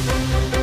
Thank you.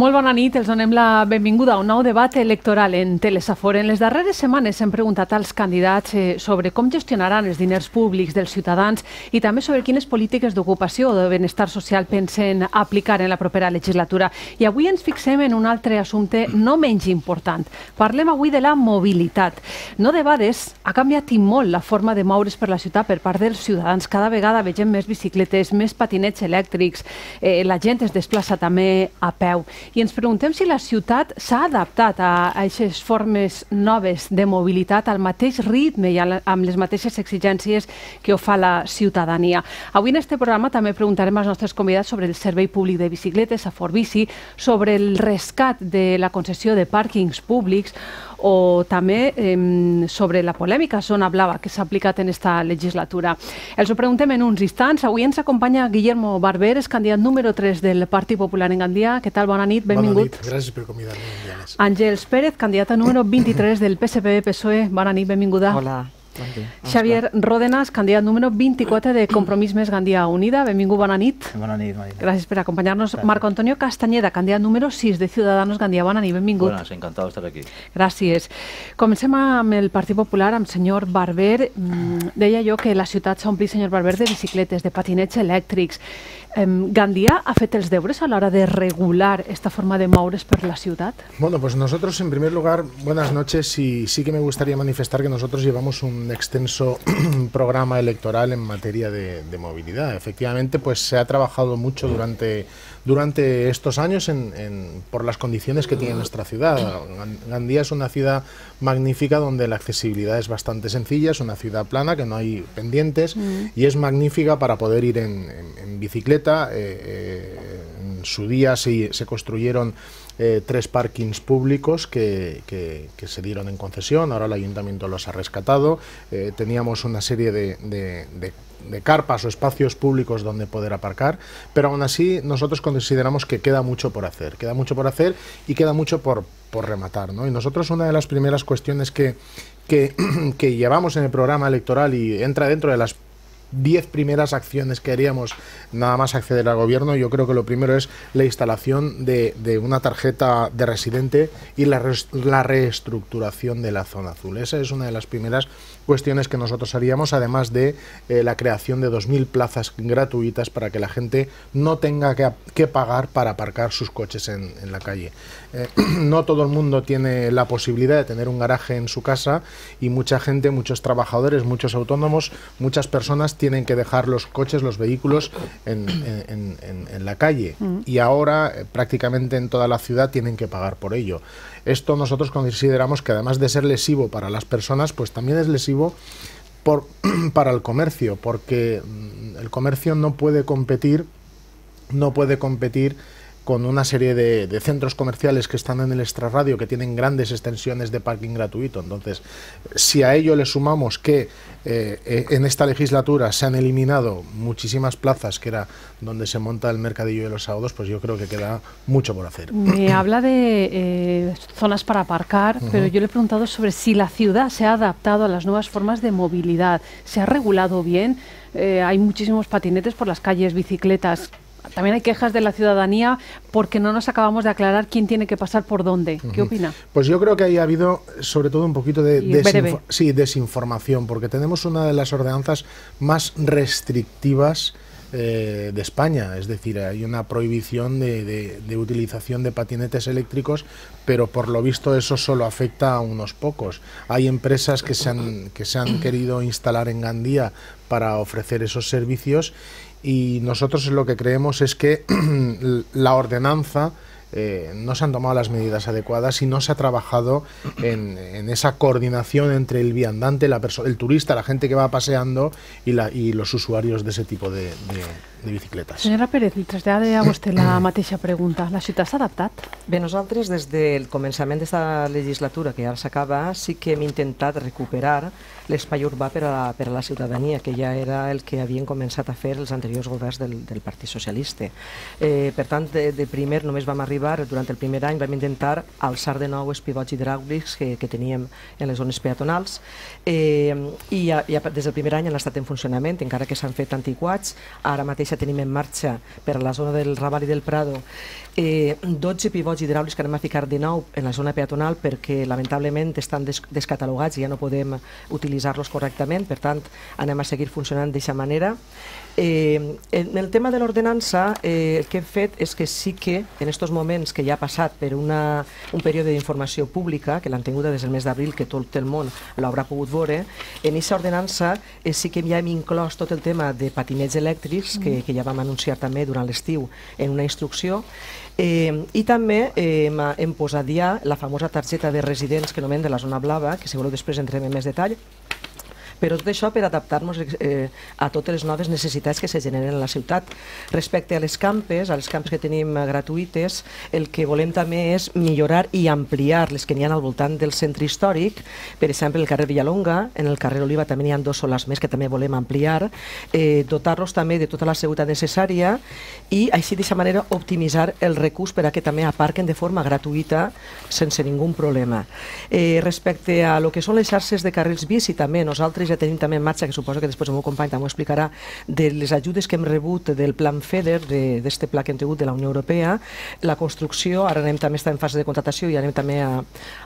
Molt bona nit, els donem la benvinguda a un nou debat electoral en Telesafor. En les darreres setmanes hem preguntat als candidats eh, sobre com gestionaran els diners públics dels ciutadans i també sobre quines polítiques d'ocupació o de benestar social pensen aplicar en la propera legislatura. I avui ens fixem en un altre assumpte no menys important. Parlem avui de la mobilitat. No debades ha canviat i molt la forma de moure's per la ciutat per part dels ciutadans. Cada vegada vegem més bicicletes, més patinets elèctrics, eh, la gent es desplaça també a peu i ens preguntem si la ciutat s'ha adaptat a aquestes formes noves de mobilitat al mateix ritme i amb les mateixes exigències que ho fa la ciutadania. Avui en este programa també preguntarem als nostres convidats sobre el servei públic de bicicletes a Forbici, sobre el rescat de la concessió de pàrquings públics o també eh, sobre la polèmica zona blava que s'ha aplicat en esta legislatura. Els ho preguntem en uns instants. Avui ens acompanya Guillermo Barber, és candidat número 3 del Partit Popular en Gandia. Què tal? Bona nit, benvingut. Bona nit, gràcies per convidar-me. Àngels Pérez, candidata número 23 del PSPB-PSOE. Bona nit, benvinguda. Hola. Xavier Ródenas, candidat número 24 de Compromís Més Gandia Unida. Benvingut, bona nit. Bona nit, Marina. Gràcies per acompanyar-nos. Marco Antonio Castañeda, candidat número 6 de Ciudadanos Gandia. Bona nit, benvingut. Buenas, encantado de estar aquí. Gràcies. Comencem amb el Partit Popular, amb senyor Barber. Mm, deia jo que la ciutat s'ha omplit, senyor Barber, de bicicletes, de patinets elèctrics. ¿Gandía ha fet els deures a la hora de regular esta forma de moure's per la ciudad? Bueno, pues nosotros en primer lugar, buenas noches y sí que me gustaría manifestar que nosotros llevamos un extenso programa electoral en materia de, de, movilidad. Efectivamente, pues se ha trabajado mucho durante, durante estos años en, en, por las condiciones que tiene nuestra ciudad. Gandía es una ciudad magnífica donde la accesibilidad es bastante sencilla, es una ciudad plana, que no hay pendientes mm. y es magnífica para poder ir en bicicleta eh, eh, en su día se, se construyeron eh, tres parkings públicos que, que, se dieron en concesión, ahora el ayuntamiento los ha rescatado, eh, teníamos una serie de, de, de, de, carpas o espacios públicos donde poder aparcar, pero aún así nosotros consideramos que queda mucho por hacer, queda mucho por hacer y queda mucho por, por rematar. ¿no? Y nosotros una de las primeras cuestiones que, que, que llevamos en el programa electoral y entra dentro de las 10 primeras acciones que haríamos nada más acceder al gobierno, yo creo que lo primero es la instalación de, de una tarjeta de residente y la, la, reestructuración de la zona azul. Esa es una de las primeras cuestiones que nosotros haríamos, además de eh, la creación de 2.000 plazas gratuitas para que la gente no tenga que, que pagar para aparcar sus coches en, en la calle. Eh, no todo el mundo tiene la posibilidad de tener un garaje en su casa y mucha gente, muchos trabajadores, muchos autónomos, muchas personas tienen que dejar los coches, los vehículos en, en, en, en la calle mm. y ahora eh, prácticamente en toda la ciudad tienen que pagar por ello. Esto nosotros consideramos que además de ser lesivo para las personas, pues también es lesivo por, para el comercio, porque mm, el comercio no puede competir, no puede competir con una serie de, de, centros comerciales que están en el extrarradio, que tienen grandes extensiones de parking gratuito. Entonces, si a ello le sumamos que eh, en esta legislatura se han eliminado muchísimas plazas, que era donde se monta el mercadillo de los sábados, pues yo creo que queda mucho por hacer. Me habla de eh, zonas para aparcar, uh -huh. pero yo le he preguntado sobre si la ciudad se ha adaptado a las nuevas formas de movilidad, se ha regulado bien. Eh, hay muchísimos patinetes por las calles, bicicletas también hay quejas de la ciudadanía porque no nos acabamos de aclarar quién tiene que pasar por dónde. ¿Qué uh -huh. opina? Pues yo creo que ahí ha habido sobre todo un poquito de desinfo sí, desinformación, porque tenemos una de las ordenanzas más restrictivas eh, de España, es decir, hay una prohibición de, de, de, utilización de patinetes eléctricos, pero por lo visto eso solo afecta a unos pocos. Hay empresas que se han, que se han querido instalar en Gandía para ofrecer esos servicios y nosotros lo que creemos es que la ordenanza eh, no se han tomado las medidas adecuadas y no se ha trabajado en, esa coordinación entre el viandante, la el turista, la gente que va paseando y, la, y los usuarios de ese tipo de de bicicletes. Senyora Pérez, li trasllada a vostè la mateixa pregunta. La ciutat s'ha adaptat? Bé, nosaltres des del començament d'aquesta legislatura, que ara s'acaba, sí que hem intentat recuperar l'espai urbà per a, per a la ciutadania, que ja era el que havien començat a fer els anteriors governs del, del Partit Socialista. Eh, per tant, de, de primer només vam arribar, durant el primer any vam intentar alçar de nou els pivots hidràulics que, que teníem en les zones peatonals eh, i ja, ja des del primer any han estat en funcionament, encara que s'han fet antiquats. Ara mateix tenim en marxa per a la zona del Raval i del Prado eh, 12 pivots hidràulics que anem a ficar de nou en la zona peatonal perquè lamentablement estan des descatalogats i ja no podem utilitzar-los correctament, per tant anem a seguir funcionant d'aquesta manera. Eh, en el tema de l'ordenança, eh, el que hem fet és que sí que en aquests moments que ja ha passat per una, un període d'informació pública, que l'han tingut des del mes d'abril, que tot el món l'haurà pogut veure, en aquesta ordenança eh, sí que ja hem inclòs tot el tema de patinets elèctrics, mm. que, que ja vam anunciar també durant l'estiu en una instrucció, Eh, I també eh, hem posat ja la famosa targeta de residents que nomen de la zona blava, que si voleu després entrem en més detall, però tot això per adaptar-nos eh, a totes les noves necessitats que se generen a la ciutat. Respecte a les campes, a les campes que tenim eh, gratuïtes, el que volem també és millorar i ampliar les que n'hi ha al voltant del centre històric, per exemple, el carrer Villalonga, en el carrer Oliva també n'hi ha dos solars més que també volem ampliar, eh, dotar-los també de tota la seguretat necessària i així d'aquesta manera optimitzar el recurs per a que també aparquen de forma gratuïta sense ningú problema. Eh, respecte a lo que són les xarxes de carrils bici, també nosaltres ja tenim també en marxa, que suposo que després el meu company també ho explicarà, de les ajudes que hem rebut del plan FEDER, d'aquest pla que hem tingut de la Unió Europea, la construcció, ara anem també en fase de contractació i anem també a,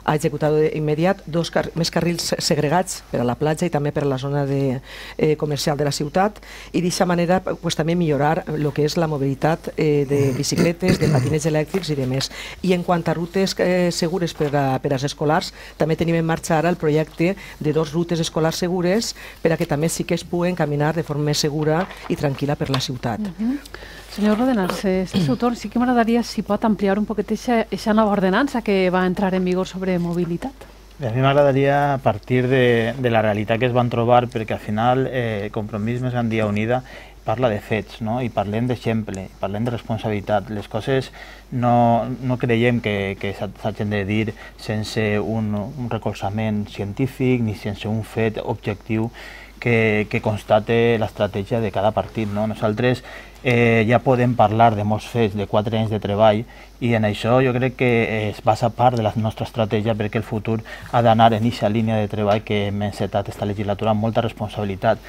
a executar immediat dos car més carrils segregats per a la platja i també per a la zona de, eh, comercial de la ciutat i d'aquesta manera pues, també millorar el que és la mobilitat eh, de bicicletes, de patinets elèctrics i de més. I en quant a rutes eh, segures per, a, per als escolars, també tenim en marxa ara el projecte de dos rutes escolars segures vies per a que també sí que es puguen caminar de forma més segura i tranquil·la per la ciutat. Uh -huh. Senyor Rodenars, eh, este seu torn sí que m'agradaria si pot ampliar un poquet aquesta nova ordenança que va entrar en vigor sobre mobilitat. A mi m'agradaria partir de, de la realitat que es van trobar perquè al final eh, Compromís Més Gandia Unida parla de fets no? i parlem d'exemple, parlem de responsabilitat. Les coses no, no creiem que, que s'hagin de dir sense un, un recolzament científic ni sense un fet objectiu que, que constate l'estratègia de cada partit. No? Nosaltres eh, ja podem parlar de molts fets, de quatre anys de treball, i en això jo crec que es basa part de la nostra estratègia perquè el futur ha d'anar en aquesta línia de treball que hem encetat aquesta legislatura amb molta responsabilitat.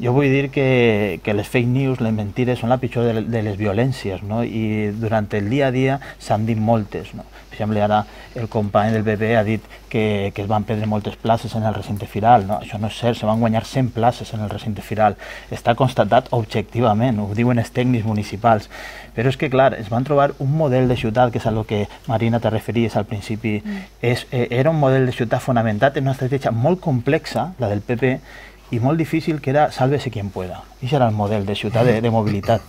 Jo vull dir que, que les fake news, les mentires, són la pitjor de, de les violències, no? i durant el dia a dia s'han dit moltes. No? Per exemple, ara el company del BB ha dit que, que es van perdre moltes places en el recinte firal. No? Això no és cert, se van guanyar 100 places en el recinte firal. Està constatat objectivament, ho diuen els tècnics municipals. Però és que, clar, es van trobar un model de ciutat, que és a lo que Marina te referies al principi, mm. és, eh, era un model de ciutat fonamentat en una estratègia molt complexa, la del PP, i molt difícil que era sálvese quien pueda. Això era el model de ciutat de, de mobilitat.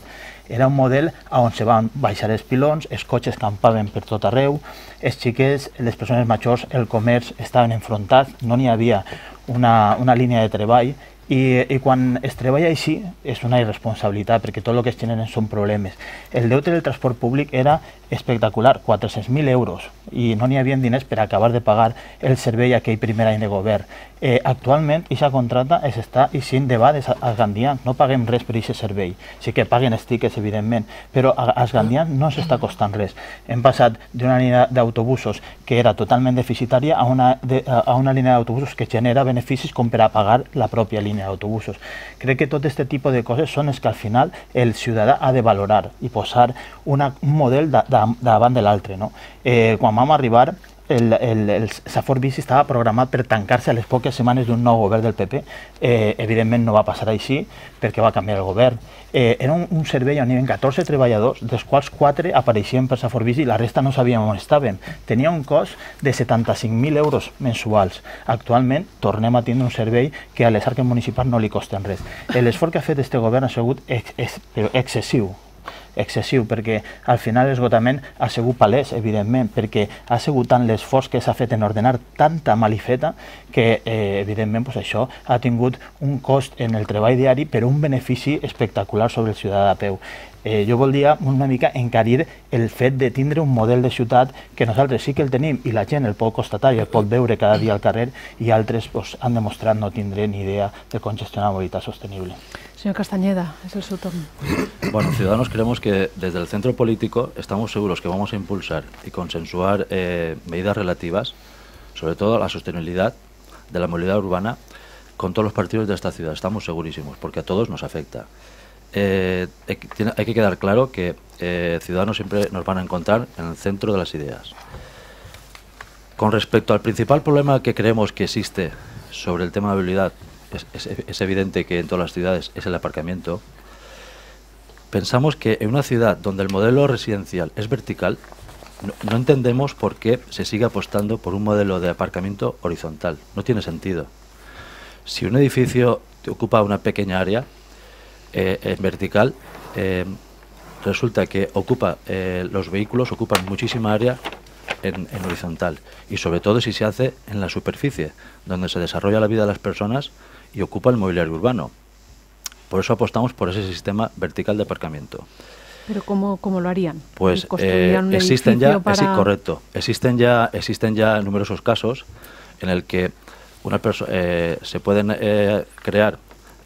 Era un model on se van baixar els pilons, els cotxes campaven per tot arreu, els xiquets, les persones majors, el comerç estaven enfrontats, no n'hi havia una, una línia de treball i, i quan es treballa així és una irresponsabilitat perquè tot el que es generen són problemes. El deute del transport públic era espectacular, 400.000 euros, i no n'hi havia diners per acabar de pagar el servei aquell primer any de govern. Eh, actualment, aquesta contrata es està eixint de bades als gandians, no paguem res per aquest servei. Sí que paguen els tickets, evidentment, però als gandians no s'està costant res. Hem passat d'una línia d'autobusos que era totalment deficitària a una, de, a una línia d'autobusos que genera beneficis com per a pagar la pròpia línia d'autobusos. Crec que tot aquest tipus de coses són les que al final el ciutadà ha de valorar i posar una, un model de, de davant de l'altre. No? Eh, quan vam arribar, el, el, el Safor Bici estava programat per tancar-se a les poques setmanes d'un nou govern del PP. Eh, evidentment no va passar així perquè va canviar el govern. Eh, era un, un servei on hi havia 14 treballadors, dels quals 4 apareixien per Safor Bici i la resta no sabíem on estaven. Tenia un cost de 75.000 euros mensuals. Actualment tornem a tindre un servei que a les arques municipals no li costen res. L'esforç que ha fet este govern ha sigut ex, ex, excessiu excessiu, perquè al final l'esgotament ha sigut palès, evidentment, perquè ha sigut tant l'esforç que s'ha fet en ordenar tanta malifeta que, eh, evidentment, pues, això ha tingut un cost en el treball diari, però un benefici espectacular sobre el ciutadà a peu eh, jo voldria una mica encarir el fet de tindre un model de ciutat que nosaltres sí que el tenim i la gent el pot constatar i el pot veure cada dia al carrer i altres pues, han demostrat no tindre ni idea de com gestionar la mobilitat sostenible. Señor Castañeda, es el su turno. Bueno, Ciudadanos creemos que desde el centro político estamos seguros que vamos a impulsar y consensuar eh, medidas relativas, sobre todo a la sostenibilidad de la movilidad urbana, con todos los partidos de esta ciudad. Estamos segurísimos, porque a todos nos afecta. Eh, hay que quedar claro que eh, Ciudadanos siempre nos van a encontrar en el centro de las ideas. Con respecto al principal problema que creemos que existe sobre el tema de movilidad, es, evidente que en todas las ciudades es el aparcamiento. Pensamos que en una ciudad donde el modelo residencial es vertical, no, entendemos por qué se sigue apostando por un modelo de aparcamiento horizontal. No tiene sentido. Si un edificio ocupa una pequeña área, eh, en vertical, eh, resulta que ocupa eh, los vehículos ocupan muchísima área en, horizontal y sobre todo si se hace en la superficie, donde se desarrolla la vida de las personas y ocupa el mobiliario urbano. Por eso apostamos por ese sistema vertical de aparcamiento. ¿Pero cómo, cómo lo harían? Pues existen ya, para... correcto, existen ya, existen ya numerosos casos en el que una se pueden crear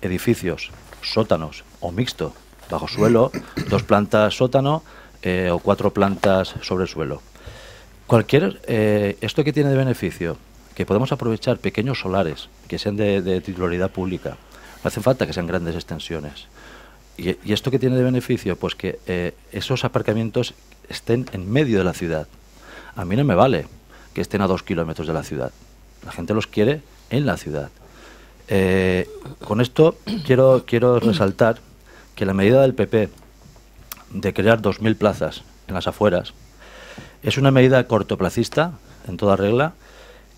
edificios sótanos o mixto, bajo suelo, dos plantas sótano eh, o cuatro plantas sobre suelo. Cualquier, eh, ¿Esto que tiene de beneficio? Que podemos aprovechar pequeños solares que sean de, titularidad pública. No hace falta que sean grandes extensiones. Y, esto que tiene de beneficio? Pues que eh, esos aparcamientos estén en medio de la ciudad. A mí no me vale que estén a dos kilómetros de la ciudad. La gente los quiere en la ciudad. Eh, con esto quiero, quiero resaltar que la medida del PP de crear 2.000 plazas en las afueras es una medida cortoplacista, en toda regla,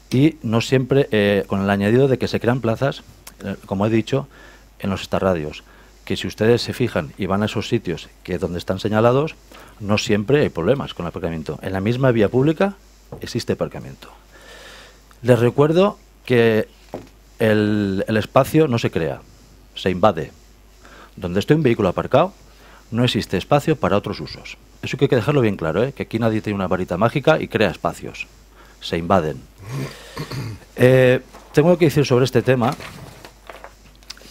y no siempre eh, con el añadido de que se crean plazas, eh, como he dicho, en los estarradios, que si ustedes se fijan y van a esos sitios que donde están señalados, no siempre hay problemas con el aparcamiento. En la misma vía pública existe aparcamiento. Les recuerdo que el, espacio no se crea, se invade. Donde esté un vehículo aparcado, no existe espacio para otros usos. Eso hay que dejarlo bien claro, ¿eh? que aquí nadie tiene una varita mágica y crea espacios. Se invaden. Eh, tengo que decir sobre este tema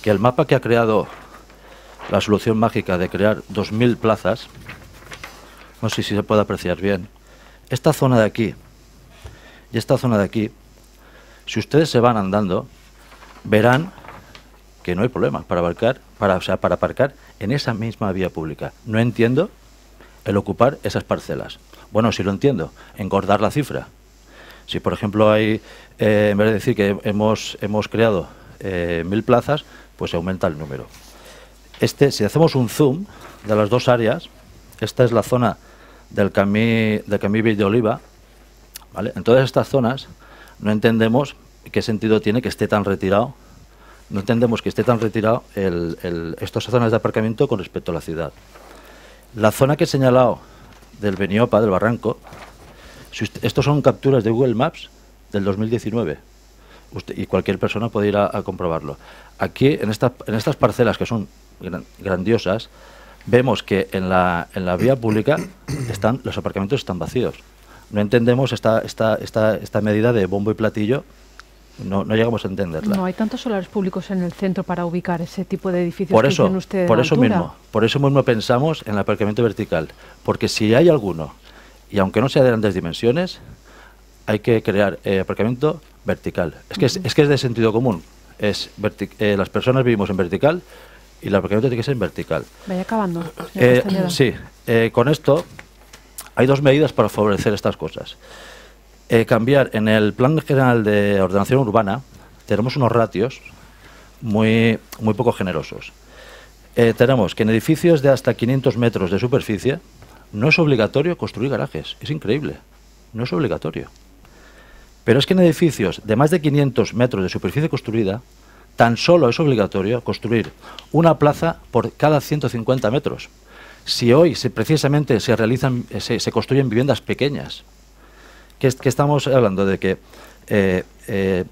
que el mapa que ha creado la solución mágica de crear 2.000 plazas, no sé si se puede apreciar bien, esta zona de aquí y esta zona de aquí, si ustedes se van andando, verán que no hay problema para aparcar, para, o sea, para aparcar en esa misma vía pública. No entiendo el ocupar esas parcelas. Bueno, si lo entiendo, engordar la cifra. Si, por ejemplo, hay, eh, en vez de decir que hemos, hemos creado eh, mil plazas, pues se aumenta el número. Este, si hacemos un zoom de las dos áreas, esta es la zona del Camí, del Camí de Oliva, ¿vale? En todas estas zonas no entendemos ¿qué sentido tiene que esté tan retirado? No entendemos que esté tan retirado el, estas zonas de aparcamiento con respecto a la ciudad. La zona que he señalado del Beniopa, del Barranco, estos son capturas de Google Maps del 2019. y cualquier persona puede ir a, comprobarlo. Aquí, en, en estas parcelas que son grandiosas, vemos que en la, en la vía pública están, los aparcamientos están vacíos. No entendemos esta, esta, esta, esta medida de bombo y platillo no, no llegamos a entenderla. No hay tantos solares públicos en el centro para ubicar ese tipo de edificios por eso, Por eso mismo, por eso mismo pensamos en el aparcamiento vertical, porque si hay alguno y aunque no sea de grandes dimensiones, hay que crear eh, aparcamiento vertical. Es que, es, que es de sentido común. Es eh, las personas vivimos en vertical y el aparcamiento tiene que ser en vertical. Vaya acabando. Eh, sí, con esto hay dos medidas para favorecer estas cosas. Cambiar en el Plan General de Ordenación Urbana, tenemos unos ratios muy, muy poco generosos. Tenemos que en edificios de hasta 500 metros de superficie no es obligatorio construir garajes. Es increíble. No es obligatorio. Pero es que en edificios de más de 500 metros de superficie construida, tan solo es obligatorio construir una plaza por cada 150 metros. Si hoy precisamente se realizan, se, se construyen viviendas pequeñas, que, que, estamos hablando de que eh, eh,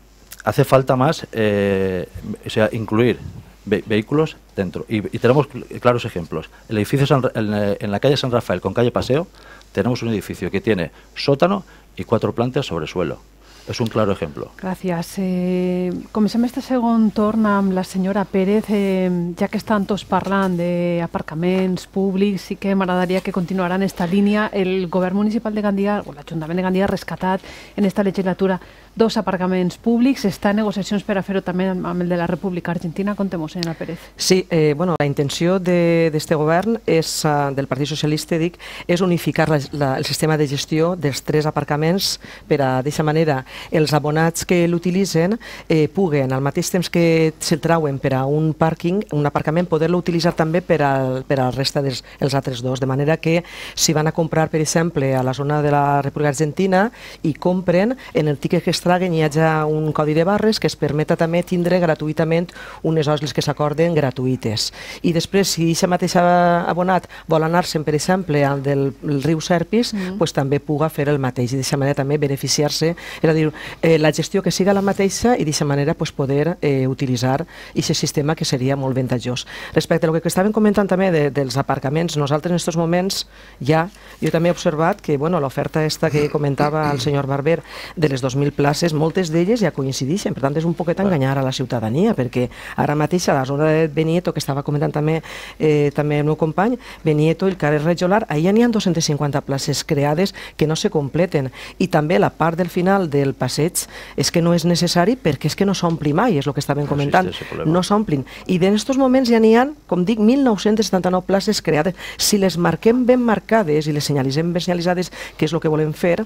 hace falta más, eh, o sea, incluir vehículos dentro. Y, tenemos claros ejemplos. El edificio en, la calle San Rafael con calle Paseo tenemos un edificio que tiene sótano y cuatro plantas sobre suelo. És un clar exemple. Gràcies. Eh, comencem este segon torn amb la senyora Pérez. Eh, ja que estan tots parlant d'aparcaments públics, sí que m'agradaria que continuaran esta línia. El govern municipal de Gandia, o l'Ajuntament de Gandia, ha rescatat en esta legislatura dos aparcaments públics. Està en negociacions per a fer-ho també amb el de la República Argentina. Contem-ho, senyora Pérez. Sí, eh, bueno, la intenció d'aquest de, govern és, uh, del Partit Socialista, dic, és unificar la, la, el sistema de gestió dels tres aparcaments per a, d'aquesta manera, els abonats que l'utilitzen eh, puguen, al mateix temps que se'l trauen per a un pàrquing, un aparcament, poder-lo utilitzar també per a, per a la resta dels els altres dos. De manera que si van a comprar, per exemple, a la zona de la República Argentina i compren, en el tiquet que es traguen hi ha un codi de barres que es permeta també tindre gratuïtament unes hores que s'acorden gratuïtes. I després, si aquest mateix abonat vol anar-se'n, per exemple, al del riu Serpis, mm. pues, també puga fer el mateix i d'aquesta manera també beneficiar-se, és a dir, eh, la gestió que siga la mateixa i d'aquesta manera pues, poder eh, utilitzar aquest sistema que seria molt ventajós. Respecte al que estaven comentant també de, dels aparcaments, nosaltres en aquests moments ja, jo també he observat que bueno, l'oferta esta que comentava el senyor Barber de les 2.000 places, moltes d'elles ja coincideixen, per tant és un poquet enganyar a la ciutadania, perquè ara mateix a la zona de Benieto, que estava comentant també eh, també el meu company, Benieto el carrer Regiolar, allà n'hi ha 250 places creades que no se completen, i també la part del final del passeig és que no és necessari perquè és que no s'ompli mai, és el que estàvem comentant. No s'omplin. I en aquests moments ja n'hi ha, com dic, 1.979 places creades. Si les marquem ben marcades i les senyalitzem ben senyalitzades, que és el que volem fer,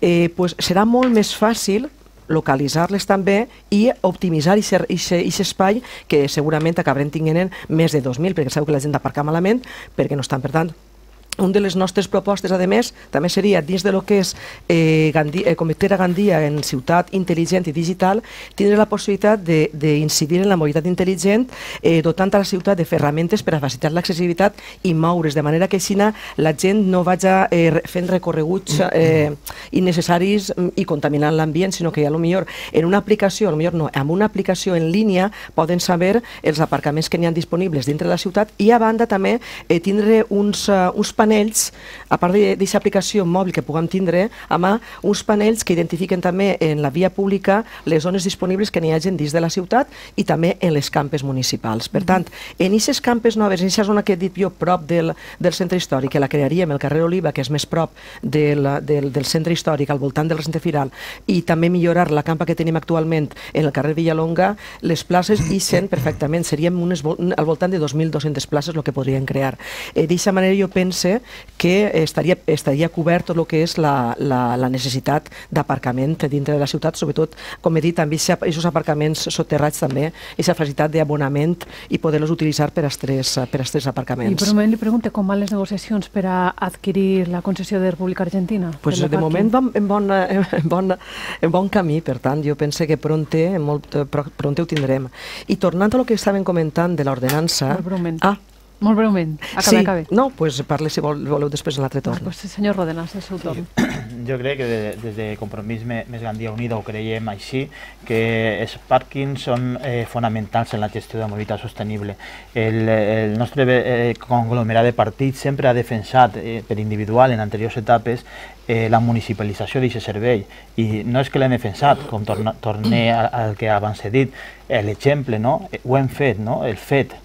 eh, pues serà molt més fàcil localitzar-les també i optimitzar aquest espai que segurament acabarem tinguent més de 2.000, perquè sabeu que la gent aparca malament, perquè no estan, per tant, un de les nostres propostes, a més, també seria, dins de lo que és eh, Gandia, eh, Comitera Gandia en ciutat intel·ligent i digital, tindre la possibilitat d'incidir en la mobilitat intel·ligent, eh, dotant a la ciutat de ferramentes per a facilitar l'accessibilitat i moure's, de manera que així la gent no vagi eh, fent recorreguts eh, innecessaris i contaminant l'ambient, sinó que a lo millor en una aplicació, a lo millor no, amb una aplicació en línia poden saber els aparcaments que n'hi ha disponibles dintre de la ciutat i a banda també eh, tindre uns, uh, uns panells, a part d'aquesta aplicació mòbil que puguem tindre, a mà, uns panells que identifiquen també en la via pública les zones disponibles que n'hi hagi dins de la ciutat i també en les campes municipals. Per tant, en aquestes campes noves, en aquesta zona que he dit jo, prop del, del centre històric, que la crearíem el carrer Oliva, que és més prop del, del, del centre històric, al voltant del centre firal, i també millorar la campa que tenim actualment en el carrer Villalonga, les places hi sent perfectament. Seríem unes, al voltant de 2.200 places el que podrien crear. Eh, D'aquesta manera jo pense que estaria, estaria cobert tot el que és la, la, la necessitat d'aparcament dintre de la ciutat, sobretot, com he dit, també aquests aparcaments soterrats també, aquesta facilitat d'abonament i poder-los utilitzar per als tres, per als tres aparcaments. I per moment li pregunte com van les negociacions per a adquirir la concessió de República Argentina? Pues de moment vam en bon, en, bon, en bon camí, per tant, jo penso que pronte, molt, pronte ho tindrem. I tornant a lo que estaven comentant de l'ordenança... Ah, molt breument, acabe, sí. acabe. No, pues parle si vol, voleu després en l'altre torn. Pues, senyor Rodenas, el seu torn. Sí. Jo crec que de, des de Compromís Més Gandia Unida ho creiem així, que els pàrquings són eh, fonamentals en la gestió de mobilitat sostenible. El, el nostre eh, conglomerat de partits sempre ha defensat eh, per individual en anteriors etapes eh, la municipalització d'aquest servei i no és que l'hem defensat, com torna, torné al que abans he dit, eh, l'exemple, no? ho hem fet, no? el fet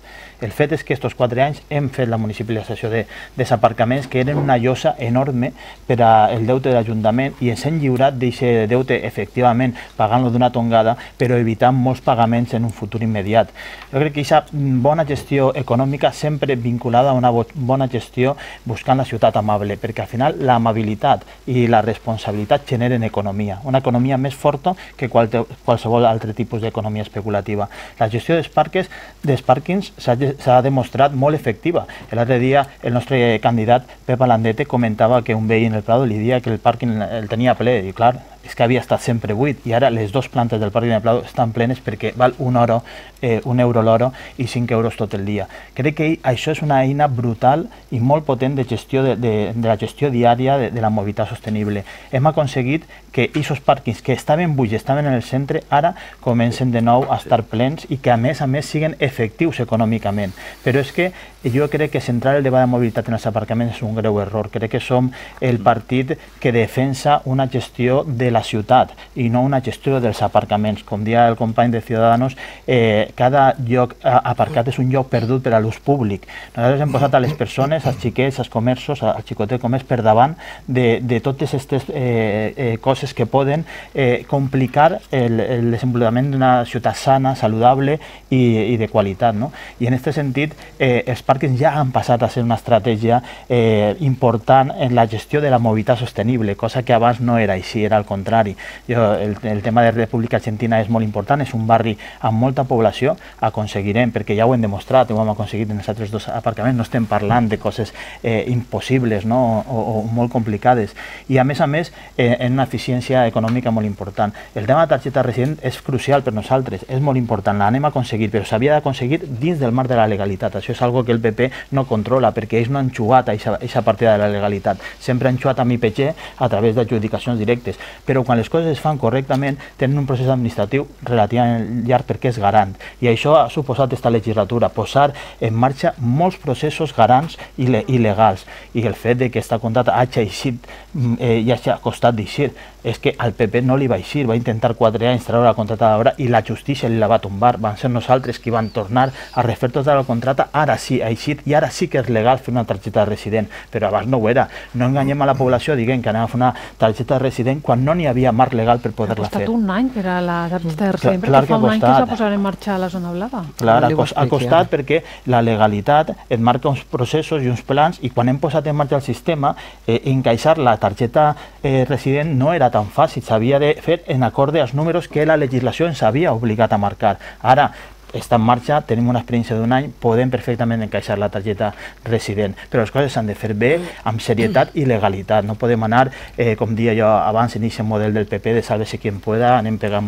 el fet és que aquests quatre anys hem fet la municipalització de, desaparcaments que eren una llosa enorme per al deute de l'Ajuntament i ens hem lliurat d'aquest deute efectivament pagant-lo d'una tongada però evitant molts pagaments en un futur immediat. Jo crec que aquesta bona gestió econòmica sempre vinculada a una bona gestió buscant la ciutat amable perquè al final l'amabilitat i la responsabilitat generen economia, una economia més forta que qualsevol altre tipus d'economia especulativa. La gestió dels parques, dels pàrquings s'ha s'ha demostrat molt efectiva. L'altre dia el nostre candidat Pep Alandete comentava que un veí en el Prado li dia que el pàrquing el tenia ple i clar, és que havia estat sempre buit i ara les dues plantes del Parc de Plau estan plenes perquè val un, euro, eh, un euro l'hora i 5 euros tot el dia. Crec que això és una eina brutal i molt potent de gestió de, de, de la gestió diària de, de la mobilitat sostenible. Hem aconseguit que aquests pàrquings que estaven buits, estaven en el centre, ara comencen de nou a estar plens i que a més a més siguen efectius econòmicament. Però és que jo crec que centrar el debat de mobilitat en els aparcaments és un greu error. Crec que som el partit que defensa una gestió de la ciutat i no una gestió dels aparcaments. Com dia el company de Ciudadanos, eh, cada lloc aparcat és un lloc perdut per a l'ús públic. Nosaltres hem posat a les persones, als xiquets, als comerços, al xicotet comerç per davant de, de totes aquestes eh, eh, coses que poden eh, complicar el, el desenvolupament d'una ciutat sana, saludable i, i de qualitat. No? I en aquest sentit, eh, els pàrquings ja han passat a ser una estratègia eh, important en la gestió de la mobilitat sostenible, cosa que abans no era així, era al contrari. Jo, el, el tema de República Argentina és molt important, és un barri amb molta població, aconseguirem, perquè ja ho hem demostrat, ho hem aconseguit en els altres dos aparcaments, no estem parlant de coses eh, impossibles no? o, o molt complicades. I a més a més, eh, en una eficiència econòmica molt important. El tema de targeta resident és crucial per nosaltres, és molt important, l'anem a aconseguir, però s'havia d'aconseguir dins del marc de la legalitat. Això és algo que el PP no controla, perquè ells no han jugat a aquesta partida de la legalitat. Sempre han jugat amb IPG a través d'adjudicacions directes, però quan les coses es fan correctament tenen un procés administratiu relativament llarg perquè és garant. I això ha suposat aquesta legislatura, posar en marxa molts processos garants i, legals. I el fet de que aquesta contracta hagi eixit mm, eh, i hagi costat d'eixir és que al PP no li va eixir, va intentar quatre anys treure la contrata d'obra i la justícia li la va tombar. Van ser nosaltres qui van tornar a refer tota la contrata, ara sí ha eixit i ara sí que és legal fer una targeta de resident, però abans no ho era. No enganyem a la població dient que anem a fer una targeta de resident quan no n'hi havia marc legal per poder-la fer. Ha costat un any per a la targeta de resident, clar, perquè fa un any que es va posar en marxa a la zona blava. Clar, ha, cost, ha costat perquè la legalitat et marca uns processos i uns plans i quan hem posat en marxa el sistema, eh, encaixar la targeta eh, resident no era tan fàcil, s'havia de fer en acorde als números que la legislació ens havia obligat a marcar. Ara, està en marxa, tenim una experiència d'un any, podem perfectament encaixar la targeta resident, però les coses s'han de fer bé, amb serietat i legalitat. No podem anar, eh, com dia jo abans, en aquest model del PP de salve-se qui pueda, anem pegant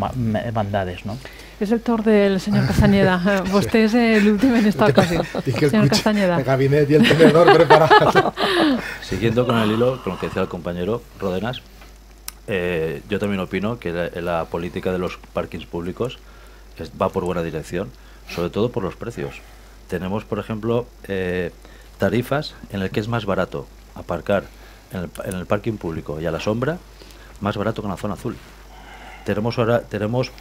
bandades. No? Es el torno del señor Castañeda. Usted es el último en esta ocasión. Señor Castañeda. El gabinete y el tenedor preparado. Siguiendo con el hilo, con lo que decía el compañero Rodenas, eh, yo también opino que la, política de los parkings públicos va por buena dirección, sobre todo por los precios. Tenemos, por ejemplo, eh, tarifas en el que es más barato aparcar en el, parking público y a la sombra, más barato que en la zona azul. Tenemos ahora tenemos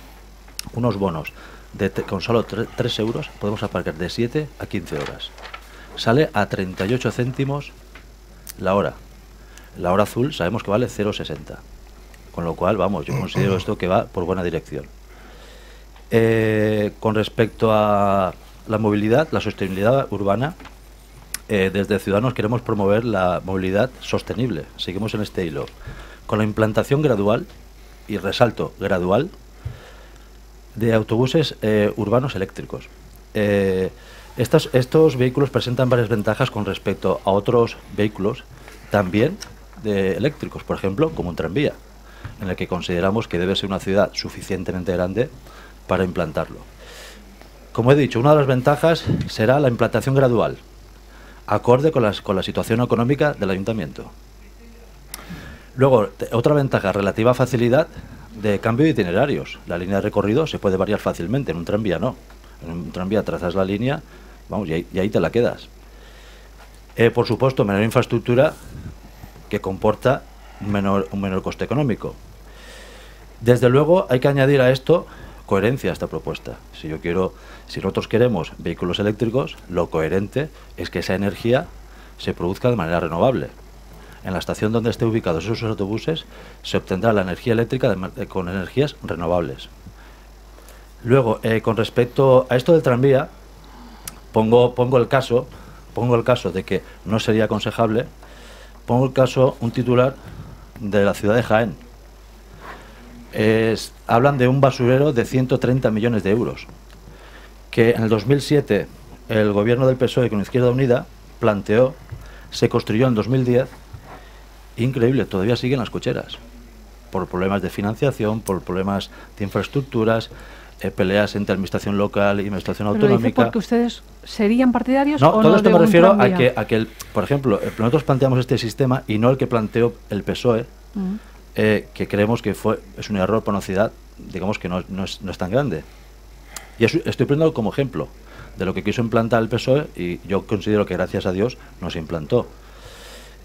unos bonos de con solo 3 euros podemos aparcar de 7 a 15 horas. Sale a 38 céntimos la hora. La hora azul sabemos que vale 0,60. Con lo cual, vamos, yo considero esto que va por buena dirección. Eh, con respecto a la movilidad, la sostenibilidad urbana, eh, desde Ciudadanos queremos promover la movilidad sostenible. Seguimos en este hilo. Con la implantación gradual, y resalto, gradual, de autobuses eh, urbanos eléctricos. estos, estos vehículos presentan varias ventajas con respecto a otros vehículos también de eléctricos, por ejemplo, como un tranvía en el que consideramos que debe ser una ciudad suficientemente grande para implantarlo. Como he dicho, una de las ventajas será la implantación gradual, acorde con, con la situación económica del ayuntamiento. Luego, otra ventaja, relativa facilidad de cambio de itinerarios. La línea de recorrido se puede variar fácilmente, en un tranvía no. En un tranvía trazas la línea, vamos, y ahí, te la quedas. Eh, por supuesto, menor infraestructura que comporta menor, un menor coste económico. Desde luego hay que añadir a esto coherencia a esta propuesta. Si yo quiero, si nosotros queremos vehículos eléctricos, lo coherente es que esa energía se produzca de manera renovable. En la estación donde esté ubicados esos autobuses se obtendrá la energía eléctrica con energías renovables. Luego, eh, con respecto a esto del tranvía, pongo, pongo el caso, pongo el caso de que no sería aconsejable, pongo el caso, un titular de la ciudad de Jaén. hablan de un basurero de 130 millones de euros, que en el 2007 el gobierno del PSOE con Izquierda Unida planteó, se construyó en 2010, increíble, todavía siguen las cocheras. por problemas de financiación, por problemas de infraestructuras, eh, peleas entre administración local y administración autonómica. porque ustedes serían partidarios no, o todo esto me refiero a que, a que por ejemplo, eh, nosotros planteamos este sistema y no el que planteó el PSOE, mm. eh, que creemos que fue es un error por ciudad, digamos que no, no, es, no es tan grande. Y estoy poniendo como ejemplo de lo que quiso implantar el PSOE y yo considero que gracias a Dios no se implantó.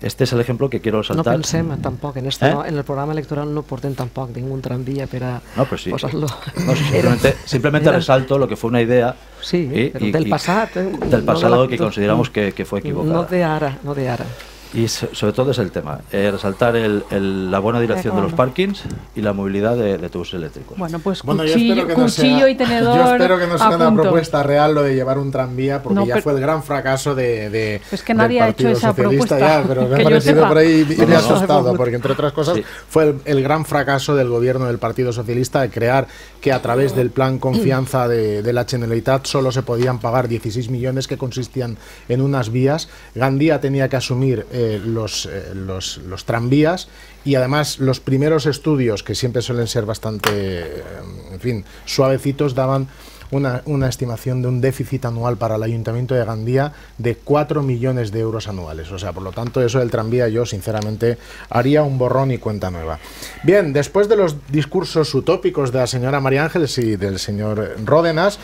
Este es el ejemplo que quiero saltar. No pensem tampoc, en, este, ¿Eh? no, en el programa electoral no porten tampoc ningún tranvía para no, pues sí. posar-lo. No, simplemente, simplemente era, resalto lo que fue una idea sí, y, pero y, del pasado. Eh, del pasado no la, que consideramos que, que fue equivocada. No de ara, no de ara. Y sobre todo es el tema, eh, resaltar el, el, la buena dirección de los parkings y la movilidad de, de tubos eléctricos. Bueno, pues bueno, cuchillo, no cuchillo sea, y tenedor. Yo espero que no sea una propuesta real lo de llevar un tranvía, porque no, ya fue el gran fracaso de, de es que nadie ha hecho esa propuesta. Ya, pero me ha parecido por ahí y me ha asustado, porque entre otras cosas sí. fue el, el, gran fracaso del gobierno del Partido Socialista de crear que a través del plan confianza de, de la Generalitat solo se podían pagar 16 millones que consistían en unas vías. Gandía tenía que asumir eh, los, eh, los, los, tranvías y además los primeros estudios, que siempre suelen ser bastante, eh, en fin, suavecitos, daban una, estimación de un déficit anual para el Ayuntamiento de Gandía de 4 millones de euros anuales. O sea, por lo tanto, eso del tranvía yo, sinceramente, haría un borrón y cuenta nueva. Bien, después de los discursos utópicos de la señora María Ángeles y del señor Ródenas,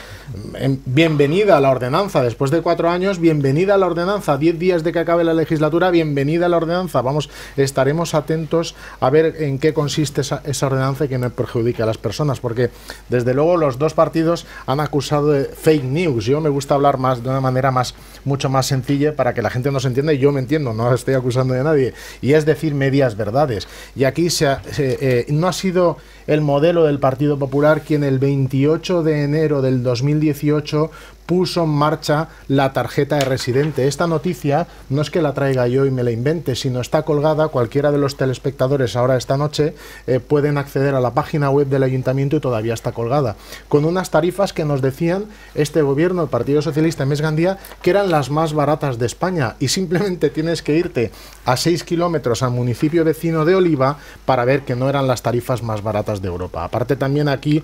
bienvenida a la ordenanza. Después de cuatro años, bienvenida a la ordenanza. Diez días de que acabe la legislatura, bienvenida a la ordenanza. Vamos, estaremos atentos a ver en qué consiste esa, esa ordenanza y que no perjudique a las personas, porque desde luego los dos partidos han acusado de fake news. Yo me gusta hablar más de una manera más mucho más sencilla para que la gente nos entienda y yo me entiendo, no estoy acusando de nadie. Y es decir medias verdades. Y aquí se, se eh, no ha sido el modelo del Partido Popular quien el 28 de enero del 2018 puso en marcha la tarjeta de residente. Esta noticia no es que la traiga yo y me la invente, sino está colgada. Cualquiera de los telespectadores ahora esta noche eh, pueden acceder a la página web del ayuntamiento y todavía está colgada. Con unas tarifas que nos decían este gobierno, el Partido Socialista en Mesgandía, que eran las más baratas de España. Y simplemente tienes que irte a 6 kilómetros al municipio vecino de Oliva para ver que no eran las tarifas más baratas de Europa. Aparte también aquí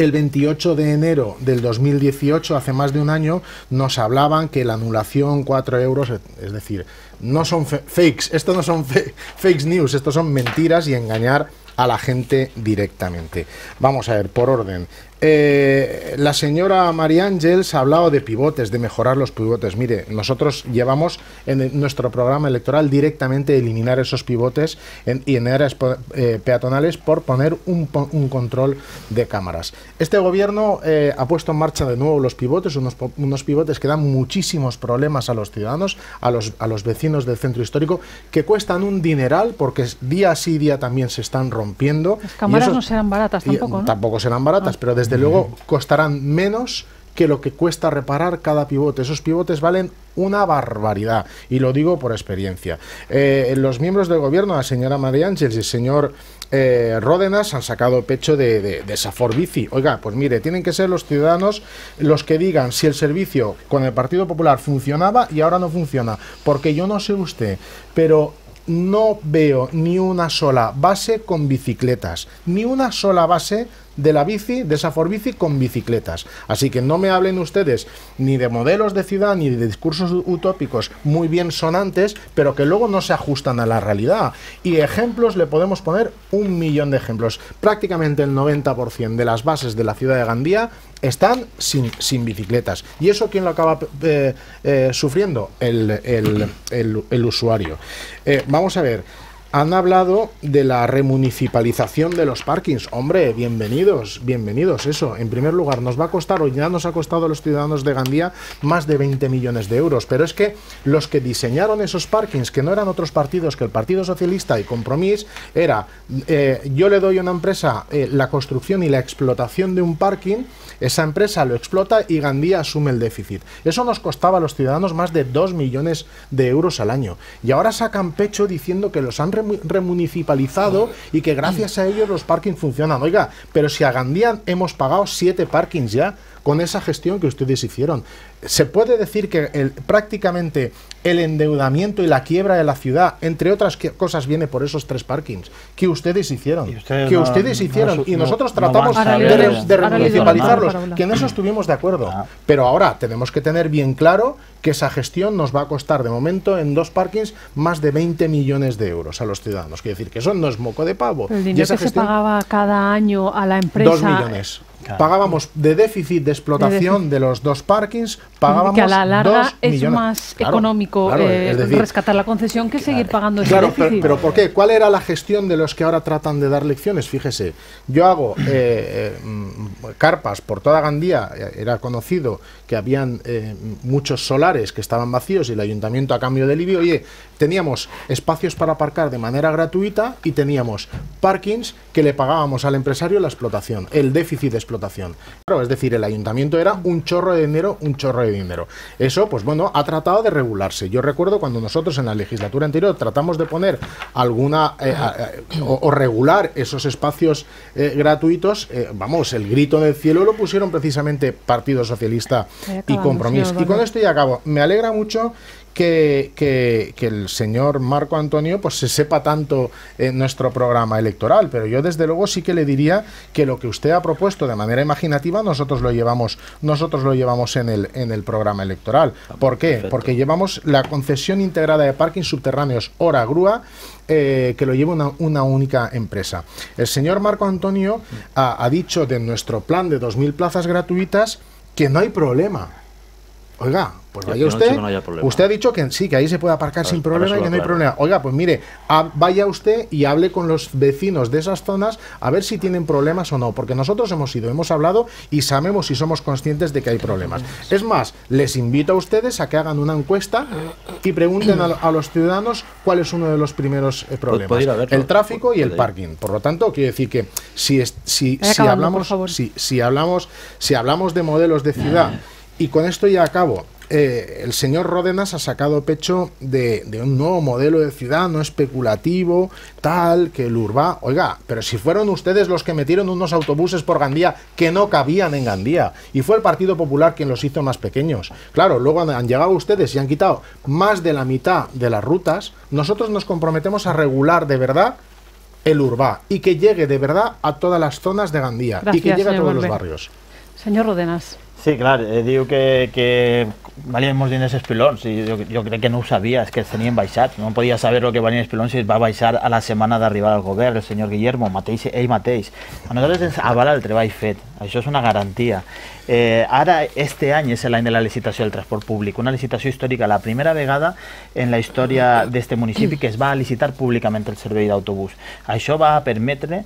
el 28 de enero del 2018, hace más de un año, nos hablaban que la anulación 4 euros, es decir, no son fakes, esto no son fakes news, esto son mentiras y engañar a la gente directamente. Vamos a ver, por orden. Eh, la señora María Ángels ha hablado de pivotes, de mejorar los pivotes. Mire, nosotros llevamos en nuestro programa electoral directamente eliminar esos pivotes en, y en áreas eh, peatonales por poner un, un, control de cámaras. Este gobierno eh, ha puesto en marcha de nuevo los pivotes, unos, unos, pivotes que dan muchísimos problemas a los ciudadanos, a los, a los vecinos del centro histórico, que cuestan un dineral porque día sí día también se están rompiendo. Las cámaras no serán baratas tampoco, ¿no? Tampoco serán baratas, ah. pero desde desde luego costarán menos que lo que cuesta reparar cada pivote. Esos pivotes valen una barbaridad y lo digo por experiencia. Eh, los miembros del gobierno, la señora María Ángeles y el señor eh, Ródenas han sacado pecho de, de, de Safor Bici. Oiga, pues mire, tienen que ser los ciudadanos los que digan si el servicio con el Partido Popular funcionaba y ahora no funciona. Porque yo no sé usted, pero no veo ni una sola base con bicicletas, ni una sola base de la bici, de esa Forbici con bicicletas. Así que no me hablen ustedes ni de modelos de ciudad ni de discursos utópicos muy bien sonantes, pero que luego no se ajustan a la realidad. Y ejemplos le podemos poner un millón de ejemplos. Prácticamente el 90% de las bases de la ciudad de Gandía están sin, sin bicicletas. ¿Y eso quién lo acaba eh, eh, sufriendo? El, el, el, usuario. Eh, vamos a ver han hablado de la remunicipalización de los parkings. Hombre, bienvenidos, bienvenidos. Eso, en primer lugar, nos va a costar, o ya nos ha costado a los ciudadanos de Gandía más de 20 millones de euros. Pero es que los que diseñaron esos parkings, que no eran otros partidos que el Partido Socialista y Compromís, era eh, yo le doy a una empresa eh, la construcción y la explotación de un parking, esa empresa lo explota y Gandía asume el déficit. Eso nos costaba a los ciudadanos más de 2 millones de euros al año. Y ahora sacan pecho diciendo que los han remunicipalizado y que gracias a ellos los parkings funcionan. Oiga, pero si a Gandía hemos pagado siete parkings ya, con esa gestión que ustedes hicieron. Se puede decir que el, prácticamente el endeudamiento y la quiebra de la ciudad, entre otras cosas, viene por esos tres parkings que ustedes hicieron. que ustedes hicieron. y nosotros tratamos de, de, que en eso estuvimos de acuerdo. Ah. Pero ahora tenemos que tener bien claro que esa gestión nos va a costar de momento en dos parkings más de 20 millones de euros a los ciudadanos. Quiere decir que eso no es moco de pavo. El dinero que se pagaba cada año a la empresa. Dos millones. Pagábamos de déficit de explotación de, los dos parkings, pagábamos que a la larga es más económico eh, rescatar la concesión que seguir pagando ese déficit. Pero, pero, ¿por qué? ¿Cuál era la gestión de los que ahora tratan de dar lecciones? Fíjese, yo hago eh, eh, mm, carpas por toda Gandía, era conocido que habían muchos solares que estaban vacíos y el ayuntamiento a cambio de alivio, oye, teníamos espacios para aparcar de manera gratuita y teníamos parkings que le pagábamos al empresario la explotación, el déficit de explotación. Claro, es decir, el ayuntamiento era un chorro de dinero, un chorro de dinero. Eso, pues bueno, ha tratado de regularse. Yo recuerdo cuando nosotros en la legislatura anterior tratamos de poner alguna eh, o, regular esos espacios eh, gratuitos, eh, vamos, el grito del cielo lo pusieron precisamente Partido Socialista y Compromiso. Y con esto ya acabo. Me alegra mucho que, que, el señor Marco Antonio pues se sepa tanto en nuestro programa electoral, pero yo desde luego sí que le diría que lo que usted ha propuesto de manera imaginativa nosotros lo llevamos nosotros lo llevamos en el en el programa electoral. ¿Por qué? Porque llevamos la concesión integrada de parking subterráneos hora grúa eh, que lo lleva una, una, única empresa. El señor Marco Antonio ha, ha dicho de nuestro plan de 2.000 plazas gratuitas que no hay problema. Oiga, pues vaya usted. usted ha dicho que sí, que ahí se puede aparcar sin problema y que no hay problema. Oiga, pues mire, vaya usted y hable con los vecinos de esas zonas a ver si tienen problemas o no, porque nosotros hemos ido, hemos hablado y sabemos y somos conscientes de que hay problemas. Es más, les invito a ustedes a que hagan una encuesta y pregunten a, los ciudadanos cuál es uno de los primeros eh, problemas. el tráfico y el parking. Por lo tanto, quiero decir que si, si, si hablamos, si, si hablamos, si hablamos de modelos de ciudad y con esto ya acabo eh, el señor Ródenas ha sacado pecho de, un nuevo modelo de ciudad, no especulativo, tal, que el Urbá. Oiga, pero si fueron ustedes los que metieron unos autobuses por Gandía que no cabían en Gandía, y fue el Partido Popular quien los hizo más pequeños. Claro, luego han llegado ustedes y han quitado más de la mitad de las rutas, nosotros nos comprometemos a regular de verdad el Urbá y que llegue de verdad a todas las zonas de Gandía y que llegue a todos los barrios. Señor Ródenas. Sí, clar, eh, diu que, que valien molts diners els pilons i jo, jo crec que no ho sabia, és que els tenien baixats. No podia saber el que valien els pilons si es va baixar a la setmana d'arribar al govern, el senyor Guillermo mateix, ell mateix. A nosaltres ens avala el treball fet. Això és una garantia. Eh, ara este any és l'any de la licitació del transport públic una licitació històrica, la primera vegada en la història d'este municipi que es va licitar públicament el servei d'autobús. Això va permetre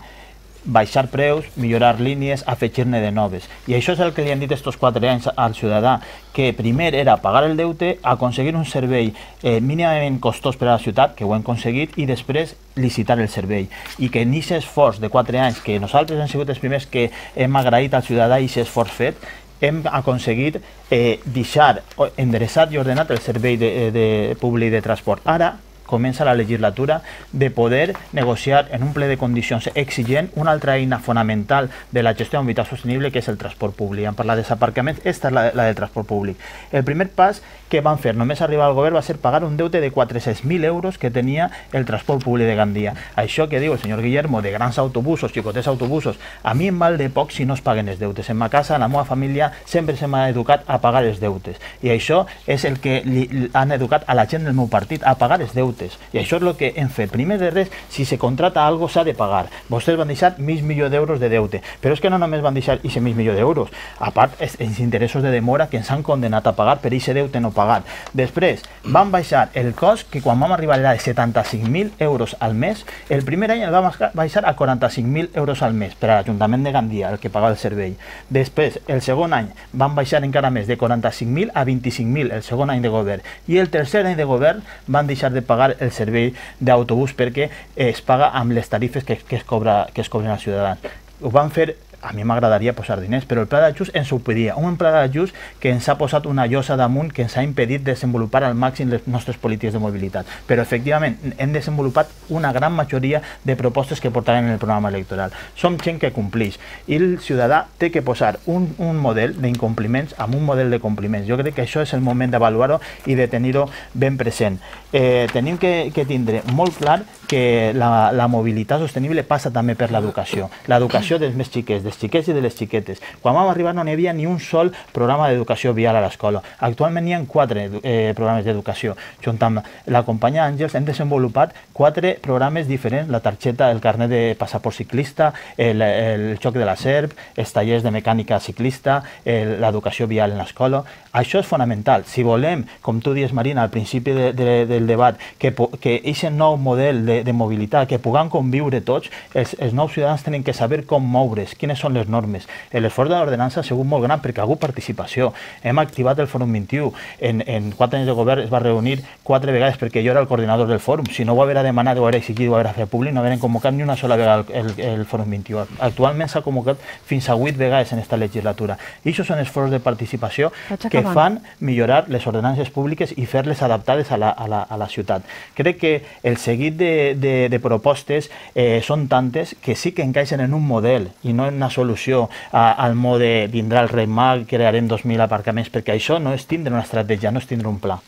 baixar preus, millorar línies, afegir-ne de noves. I això és el que li han dit estos quatre anys al ciutadà, que primer era pagar el deute, aconseguir un servei eh, mínimament costós per a la ciutat, que ho hem aconseguit, i després licitar el servei. I que en aquest esforç de quatre anys, que nosaltres hem sigut els primers que hem agraït al ciutadà i aquest esforç fet, hem aconseguit eh, deixar endereçat i ordenat el servei de, de públic de transport. Ara comença la legislatura de poder negociar en un ple de condicions exigent una altra eina fonamental de la gestió de mobilitat sostenible que és el transport públic. En parlar de desaparcaments, aquesta és la, la del transport públic. El primer pas que van fer només arribar al govern va ser pagar un deute de 400.000 euros que tenia el transport públic de Gandia. Això que diu el senyor Guillermo de grans autobusos, xicotés autobusos, a mi em val de poc si no es paguen els deutes. En ma casa, en la meva família, sempre se m'ha educat a pagar els deutes. I això és el que li, han educat a la gent del meu partit, a pagar els deutes deutes. I això és el que hem fet. Primer de res, si se contrata algo s'ha de pagar. Vostès van deixar mig milió d'euros de deute. Però és que no només van deixar aquest mig milió d'euros. A part, els interessos de demora que ens han condenat a pagar per aquest deute no pagat. Després, van baixar el cost que quan vam arribar era de 75.000 euros al mes, el primer any el vam baixar a 45.000 euros al mes per a l'Ajuntament de Gandia, el que pagava el servei. Després, el segon any, van baixar encara més de 45.000 a 25.000 el segon any de govern. I el tercer any de govern van deixar de pagar el servei d'autobús perquè es paga amb les tarifes que, que, es cobra, que es cobren als ciutadans. Ho van fer a mi m'agradaria posar diners, però el pla d'ajust ens ho pedia, un pla d'ajust que ens ha posat una llosa damunt que ens ha impedit desenvolupar al màxim les nostres polítiques de mobilitat. Però efectivament hem desenvolupat una gran majoria de propostes que portaven en el programa electoral. Som gent que complix i el ciutadà té que posar un, un model d'incompliments amb un model de compliments. Jo crec que això és el moment d'avaluar-ho i de tenir-ho ben present. Eh, tenim que, que tindre molt clar que la, la mobilitat sostenible passa també per l'educació. L'educació dels més xiquets, dels xiquets i de les xiquetes. Quan vam arribar no n'hi havia ni un sol programa d'educació vial a l'escola. Actualment n'hi ha quatre eh, programes d'educació. Junt amb la companya Àngels hem desenvolupat quatre programes diferents, la targeta, el carnet de passaport ciclista, el, el xoc de la SERP, els tallers de mecànica ciclista, l'educació vial en l'escola. Això és fonamental. Si volem, com tu dius, Marina, al principi de, de, del debat, que, que aquest nou model de, de mobilitat, que puguem conviure tots, els, els nous ciutadans tenen que saber com moure's, quines són les normes. L'esforç de l'ordenança ha sigut molt gran perquè ha hagut participació. Hem activat el Fòrum 21. En, en quatre anys de govern es va reunir quatre vegades perquè jo era el coordinador del fòrum. Si no ho haver demanat, ho haver exigit, ho haver fet públic, no haver convocat ni una sola vegada el, el, el Fòrum 21. Actualment s'ha convocat fins a vuit vegades en aquesta legislatura. I això són esforços de participació que fan millorar les ordenances públiques i fer-les adaptades a la, a, la, a la ciutat. Crec que el seguit de, de, de propostes eh, són tantes que sí que encaixen en un model i no en una solució a, al mode vindrà el rei mag, crearem 2.000 aparcaments, perquè això no és tindre una estratègia, no és tindre un pla.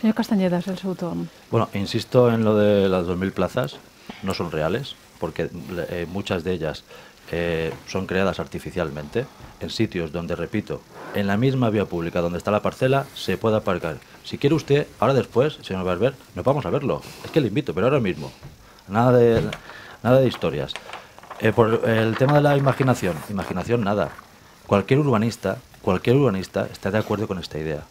Señor Castañeda, es el seu torn. Bueno, insisto en lo de las 2.000 plazas, no son reales, porque eh, muchas de ellas eh, son creadas artificialmente en sitios donde, repito, en la misma vía pública donde está la parcela se puede aparcar. Si quiere usted, ahora después, señor Barber, nos vamos a verlo. Es que le invito, pero ahora mismo. Nada de, nada de historias. Eh, por el tema de la imaginación, imaginación nada. Cualquier urbanista, cualquier urbanista está de acuerdo con esta idea.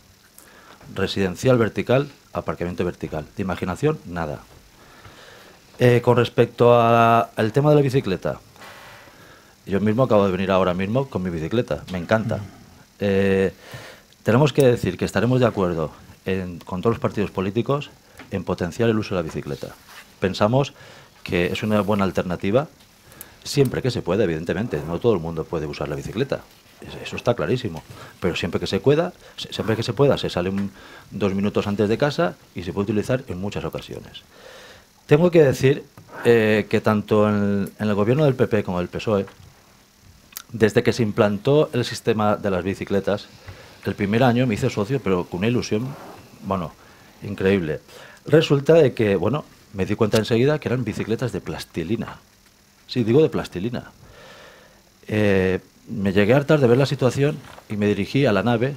Residencial vertical, aparcamiento vertical. De imaginación, nada. Eh, con respecto al tema de la bicicleta, yo mismo acabo de venir ahora mismo con mi bicicleta, me encanta. Eh, tenemos que decir que estaremos de acuerdo con todos los partidos políticos en potenciar el uso de la bicicleta. Pensamos que es una buena alternativa siempre que se pueda, evidentemente. No todo el mundo puede usar la bicicleta. Eso está clarísimo. Pero siempre que se pueda, siempre que se pueda, se sale dos minutos antes de casa y se puede utilizar en muchas ocasiones. Tengo que decir eh, que tanto en, en, el gobierno del PP como del PSOE desde que se implantó el sistema de las bicicletas, el primer año me hice socio, pero con una ilusión, bueno, increíble. Resulta de que, bueno, me di cuenta enseguida que eran bicicletas de plastilina. Sí, digo de plastilina. Eh, me llegué a hartar de ver la situación y me dirigí a la nave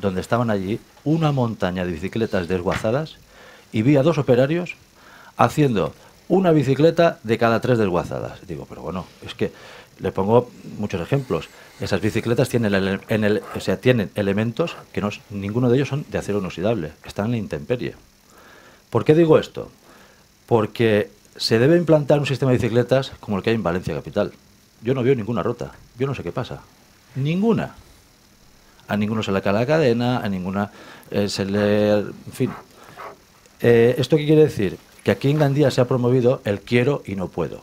donde estaban allí una montaña de bicicletas desguazadas y vi a dos operarios haciendo una bicicleta de cada tres desguazadas. Digo, pero bueno, es que le pongo muchos ejemplos. Esas bicicletas tienen, o sea, tienen elementos que no, ninguno de ellos son de acero inoxidable, están en la intemperie. ¿Por qué digo esto? Porque se debe implantar un sistema de bicicletas como el que hay en Valencia Capital. Yo no veo ninguna rota, yo no sé qué pasa. Ninguna. A ninguno se le cae la cadena, a ninguna eh, se le... En fin. Eh, ¿Esto qué quiere decir? Que aquí en Gandía se ha promovido el quiero y no puedo.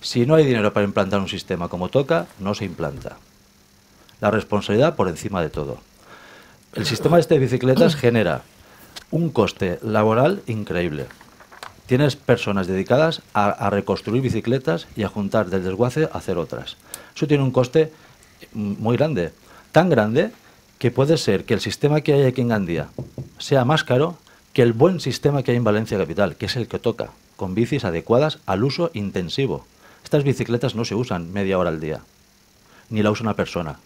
Si no hay dinero para implantar un sistema como toca, no se implanta. La responsabilidad por encima de todo. El sistema de este bicicletas genera un coste laboral increíble. Tienes personas dedicadas a, reconstruir bicicletas y a juntar del desguace a hacer otras. Eso tiene un coste muy grande. Tan grande que puede ser que el sistema que hay aquí en Gandía sea más caro que el buen sistema que hay en Valencia Capital, que es el que toca, con bicis adecuadas al uso intensivo. Estas bicicletas no se usan media hora al día, ni la usa una persona.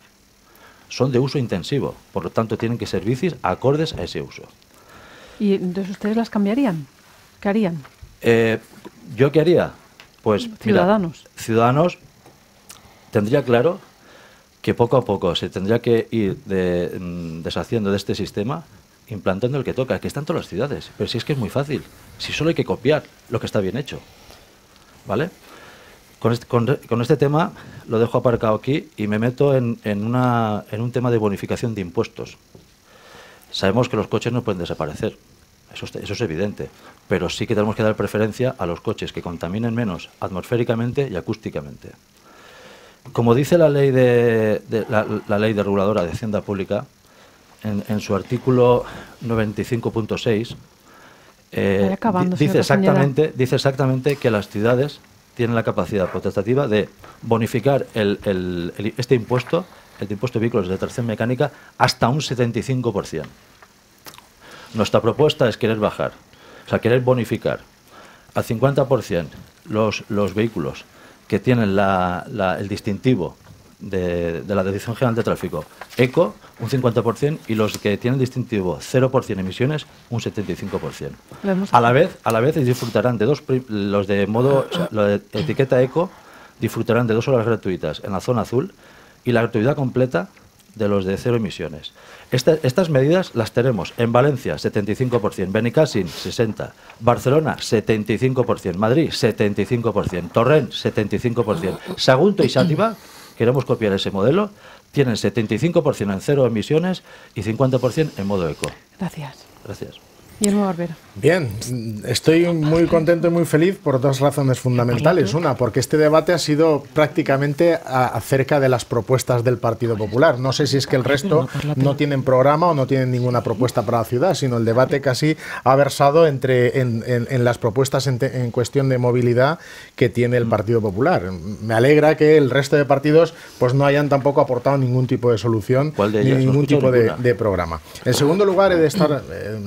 Son de uso intensivo, por lo tanto tienen que ser bicis acordes a ese uso. ¿Y entonces ustedes las cambiarían? ¿Qué harían? Eh, ¿Yo qué haría? Pues ciudadanos. ciudadanos tendría claro que poco a poco se tendría que ir mm, deshaciendo de este sistema, implantando el que toca, que está en todas las ciudades. Pero si es que es muy fácil, si solo hay que copiar lo que está bien hecho. ¿Vale? Con este, este, tema lo dejo aparcado aquí y me meto en, una, en un tema de bonificación de impuestos. Sabemos que los coches no pueden desaparecer, eso, eso es evidente, pero sí que tenemos que dar preferencia a los coches que contaminen menos atmosféricamente y acústicamente. como dice la ley de, la, ley de reguladora de Hacienda Pública, en, su artículo 95.6, eh, dice, exactamente, dice exactamente que las ciudades tienen la capacidad potestativa de bonificar este impuesto, el impuesto de vehículos de tracción mecánica, hasta un 75%. Nuestra propuesta es querer bajar, o sea, querer bonificar al 50% los, los vehículos que tienen el distintivo de, la Dirección General de Tráfico, ECO, un 50%, y los que tienen distintivo 0% emisiones, un 75%. A la vez, a la vez disfrutarán de dos, los de modo, de etiqueta ECO, disfrutarán de dos horas gratuitas en la zona azul y la gratuidad completa de los de cero emisiones. estas medidas las tenemos en Valencia, 75%, Benicassin, 60%, Barcelona, 75%, Madrid, 75%, Torrent, 75%, Sagunto y Sátiva, queremos copiar ese modelo, tienen 75% en cero emisiones y 50% en modo eco. Gracias. Gracias. Bien, estoy muy contento y muy feliz por dos razones fundamentales. Una, porque este debate ha sido prácticamente acerca de las propuestas del Partido Popular. No sé si es que el resto no tienen programa o no tienen ninguna propuesta para la ciudad, sino el debate casi ha versado entre, en, las propuestas en, cuestión de movilidad que tiene el Partido Popular. Me alegra que el resto de partidos pues no hayan tampoco aportado ningún tipo de solución ni ningún tipo de, programa. En segundo lugar, he de estar... Eh,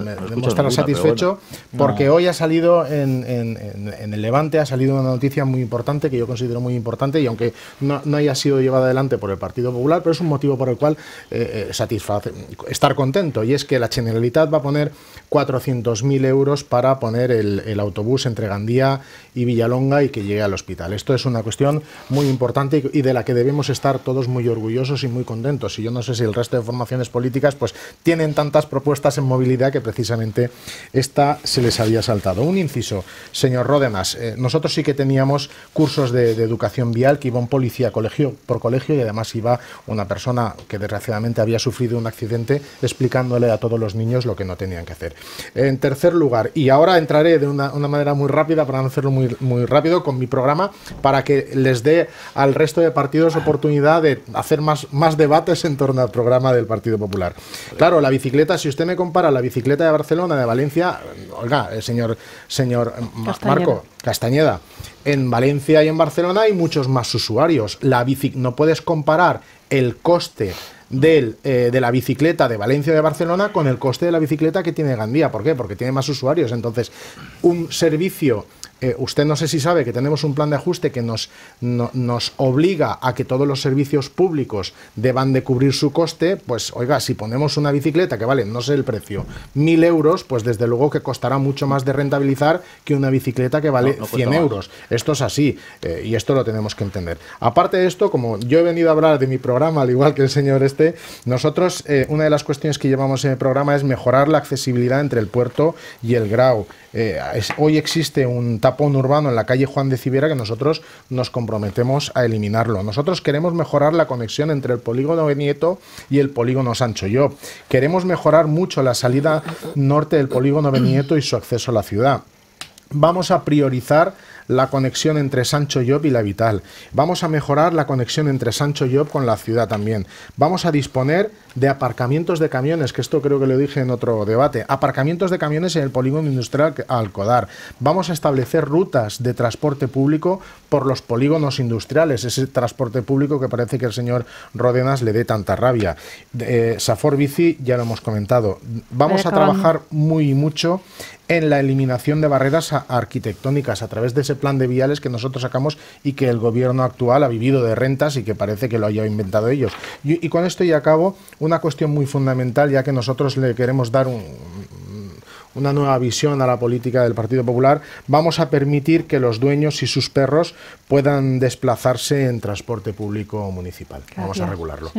estar satisfecho porque hoy ha salido en, el Levante, ha salido una noticia muy importante que yo considero muy importante y aunque no, haya sido llevada adelante por el Partido Popular, pero es un motivo por el cual eh, eh, satisface, estar contento y es que la Generalitat va a poner 400.000 euros para poner el, autobús entre Gandía y Villalonga y que llegue al hospital. Esto es una cuestión muy importante y, de la que debemos estar todos muy orgullosos y muy contentos. Y yo no sé si el resto de formaciones políticas pues tienen tantas propuestas en movilidad que precisamente esta se les había saltado. Un inciso, señor Ródenas, eh, nosotros sí que teníamos cursos de, educación vial que iba un policía colegio por colegio y además iba una persona que desgraciadamente había sufrido un accidente explicándole a todos los niños lo que no tenían que hacer. En tercer lugar, y ahora entraré de una, manera muy rápida, para no hacerlo muy, muy rápido, con mi programa, para que les dé al resto de partidos oportunidad de hacer más, más debates en torno al programa del Partido Popular. Claro, la bicicleta, si usted me compara la bicicleta de Barcelona, de Valencia, oiga, el señor, señor Marco Castañeda, en Valencia y en Barcelona hay muchos más usuarios. La bici, no puedes comparar el coste del, eh, de la bicicleta de Valencia de Barcelona con el coste de la bicicleta que tiene Gandía. ¿Por qué? Porque tiene más usuarios. Entonces, un servicio eh, usted no sé si sabe que tenemos un plan de ajuste que nos, nos obliga a que todos los servicios públicos deban de cubrir su coste, pues oiga, si ponemos una bicicleta que vale, no sé el precio, mil euros, pues desde luego que costará mucho más de rentabilizar que una bicicleta que vale 100 euros. Esto es así eh, y esto lo tenemos que entender. Aparte de esto, como yo he venido a hablar de mi programa, al igual que el señor este, nosotros eh, una de las cuestiones que llevamos en el programa es mejorar la accesibilidad entre el puerto y el Grau. Hoy existe un tapón urbano en la calle Juan de Civera que nosotros nos comprometemos a eliminarlo. Nosotros queremos mejorar la conexión entre el polígono Benieto y el polígono Sancho Yo. Queremos mejorar mucho la salida norte del polígono Benieto y su acceso a la ciudad. Vamos a priorizar la conexión entre Sancho Job y la Vital. Vamos a mejorar la conexión entre Sancho Job con la ciudad también. Vamos a disponer de aparcamientos de camiones, que esto creo que lo dije en otro debate, aparcamientos de camiones en el polígono industrial Alcodar. Vamos a establecer rutas de transporte público por los polígonos industriales, ese transporte público que parece que el señor Rodenas le dé tanta rabia. Eh, Safor Bici, ya lo hemos comentado. Vamos a trabajar muy mucho en la eliminación de barreras arquitectónicas a través de ese plan de viales que nosotros sacamos y que el gobierno actual ha vivido de rentas y que parece que lo haya inventado ellos. Y, con esto ya acabo una cuestión muy fundamental, ya que nosotros le queremos dar un, una nueva visión a la política del Partido Popular, vamos a permitir que los dueños y sus perros puedan desplazarse en transporte público municipal. Vamos a regularlo.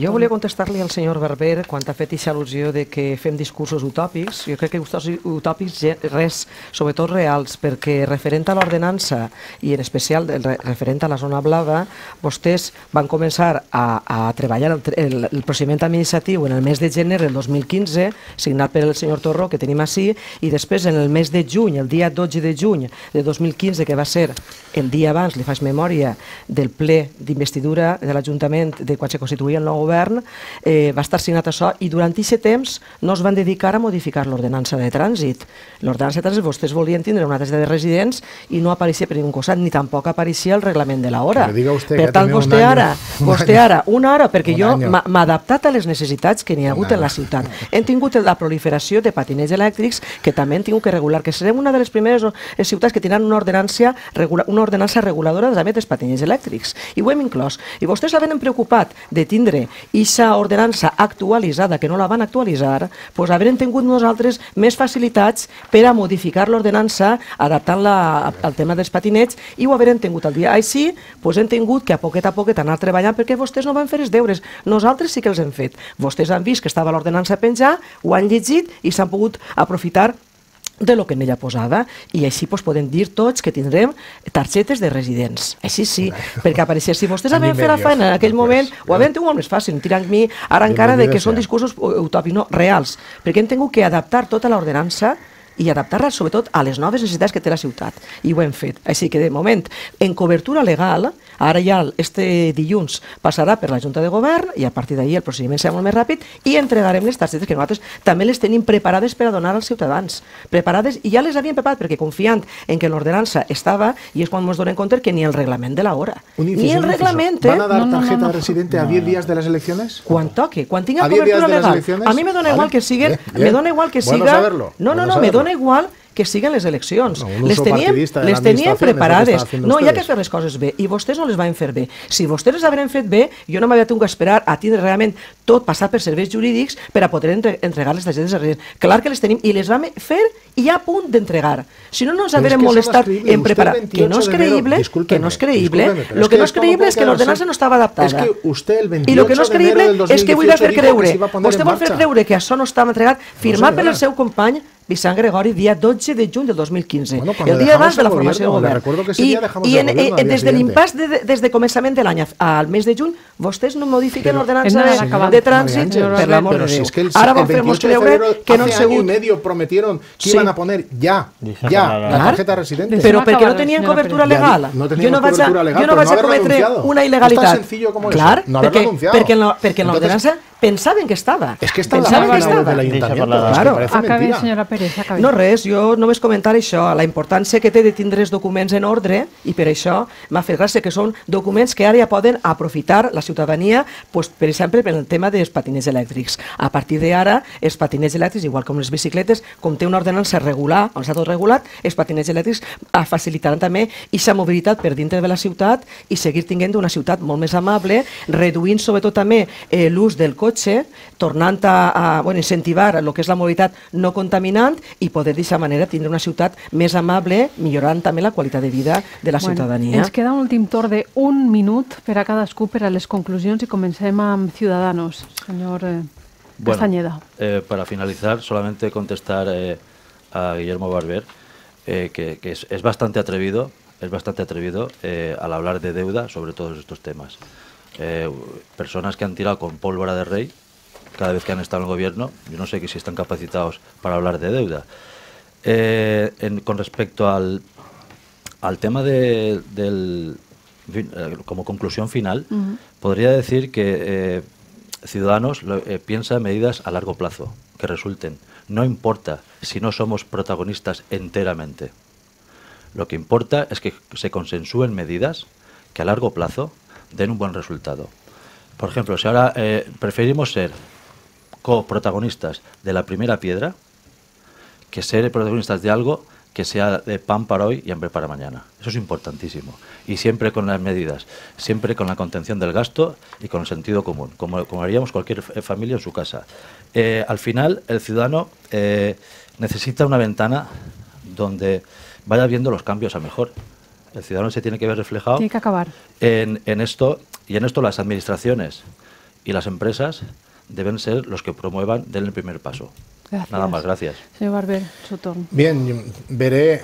jo volia contestar-li al senyor Barber quan ha fet aquesta al·lusió de que fem discursos utòpics. Jo crec que discursos utòpics res, sobretot reals, perquè referent a l'ordenança i en especial referent a la zona blava, vostès van començar a, a treballar el, el, el procediment administratiu en el mes de gener del 2015, signat per el senyor Torro, que tenim així, i després en el mes de juny, el dia 12 de juny de 2015, que va ser el dia abans, li faig memòria, del ple d'investidura de l'Ajuntament de quan se constituïa el nou govern, eh, va estar signat això i durant aquest temps no es van dedicar a modificar l'ordenança de trànsit. L'ordenança de trànsit vostès volien tindre una tesi de residents i no apareixia per ningú costat, ni tampoc apareixia el reglament de l'hora. Per tant, vostè ara, vostè ara, una hora, perquè jo m'ha adaptat a les necessitats que n'hi ha hagut en la ciutat. Hem tingut la proliferació de patinets elèctrics que també hem tingut que regular, que serem una de les primeres eh, ciutats que tindran una ordenança, una ordenança reguladora de dels patinets elèctrics. I ho hem inclòs. I vostès s'havien preocupat de tindre aquesta ordenança actualitzada, que no la van actualitzar, doncs haurem tingut nosaltres més facilitats per a modificar l'ordenança adaptant-la al tema dels patinets i ho haurem tingut el dia. Així, doncs hem tingut que a poquet a poquet anar treballant perquè vostès no van fer els deures. Nosaltres sí que els hem fet. Vostès han vist que estava l'ordenança a penjar, ho han llegit i s'han pogut aprofitar de lo que en ella posava i així pues, podem dir tots que tindrem targetes de residents. Així sí, perquè apareixia, si vostès havien fet la feina en aquell moment, ho havien tingut molt més fàcil, tirant mi ara encara de que són discursos utòpics, no, reals, perquè hem tingut que adaptar tota l'ordenança i adaptar-la sobretot a les noves necessitats que té la ciutat. I ho hem fet. Així que de moment, en cobertura legal, ara ja este dilluns passarà per la Junta de Govern i a partir d'ahir el procediment serà molt més ràpid i entregarem les targetes que nosaltres també les tenim preparades per a donar als ciutadans. Preparades i ja les havíem preparat perquè confiant en que l'ordenança estava i és quan ens donem compte que ni el reglament de la hora. Ni el reglament, ¿Van a dar tarjeta no, no, no, residente a 10 días de las elecciones? Quan toque, quan tinga cobertura legal. A mi me dona igual que siga, me dona igual que siga... No, no, no, me dona igual que siguen les eleccions. No, les teníem, les teníem preparades. No, hi ha que fer les coses bé, i vostès no les van fer bé. Si vostès les haurien fet bé, jo no m'havia tingut que esperar a tindre realment tot passat per serveis jurídics per a poder entre, entregar les targetes de residents. Clar que les tenim, i les vam fer i a punt d'entregar. Si no, no ens haurem molestat en preparar. Que no és creïble, que no és creïble. Lo que no és creïble és que l'ordenança no estava adaptada. És que usted el 28 I lo que no és creïble és que vull fer creure, vostè vol fer creure que això no estava entregat, firmat per el seu company Vicent Gregori, dia 12 de juny del 2015, bueno, el dia abans de la formació del govern. Que I, i en, en, en, des de l'impàs de, de, des de començament de l'any al mes de juny, vostès no modifiquen l'ordenança de, de trànsit, per l'amor de Déu. Si es que el, Ara van fer-nos creure que no han segut... Medio prometieron que sí. iban a poner ya, ya, la tarjeta residente. Però perquè no tenien cobertura legal. No jo no vaig a, jo no vaig a cometre una il·legalitat. És tan sencillo como Clar, no perquè, perquè, perquè en l'ordenança pensaven que estava. És que està pensaven la que estava. de. Claro. Acabe, senyora Pérez, acabe. No res, jo només comentar això, la importància que té de tindre els documents en ordre i per això m'ha fet gràcia que són documents que ara ja poden aprofitar la ciutadania, pues, per exemple, per el tema dels patinets elèctrics. A partir d'ara, els patinets elèctrics, igual com les bicicletes, com té una ordenança regular, on està tot regulat, els patinets elèctrics facilitaran també aquesta mobilitat per dintre de la ciutat i seguir tinguent una ciutat molt més amable, reduint sobretot també eh, l'ús del cotxe, tornant a, a bueno, incentivar el que és la mobilitat no contaminant i poder d'aquesta manera tindre una ciutat més amable, millorant també la qualitat de vida de la bueno, ciutadania. Ens queda un últim torn d'un minut per a cadascú per a les conclusions i comencem amb Ciudadanos, senyor eh, Castañeda. Bueno, eh, para finalizar, solamente contestar eh, a Guillermo Barber, eh, que, que es, es, bastante atrevido, es bastante atrevido eh, al hablar de deuda sobre todos estos temas. Eh, personas que han tirado con pólvora de rey cada vez que han estado en el gobierno. Yo no sé si están capacitados para hablar de deuda. Eh, con respecto al, al tema de, del, eh, como conclusión final, podría decir que Ciudadanos piensa en medidas a largo plazo que resulten. No importa si no somos protagonistas enteramente. Lo que importa es que se consensúen medidas que a largo plazo den un buen resultado. Por ejemplo, si ahora eh, preferimos ser coprotagonistas de la primera piedra que ser protagonistas de algo que sea de pan para hoy y hambre para mañana. Eso es importantísimo. Y siempre con las medidas, siempre con la contención del gasto y con el sentido común, como, como haríamos cualquier familia en su casa. Eh, al final, el ciudadano eh, necesita una ventana donde vaya viendo los cambios a mejor. El ciudadano se tiene que ver reflejado tiene que acabar. En, en esto y en esto las administraciones y las empresas deben ser los que promuevan, den el primer paso. Gracias. Nada más, gracias. Señor Barber, su turno. Bien, veré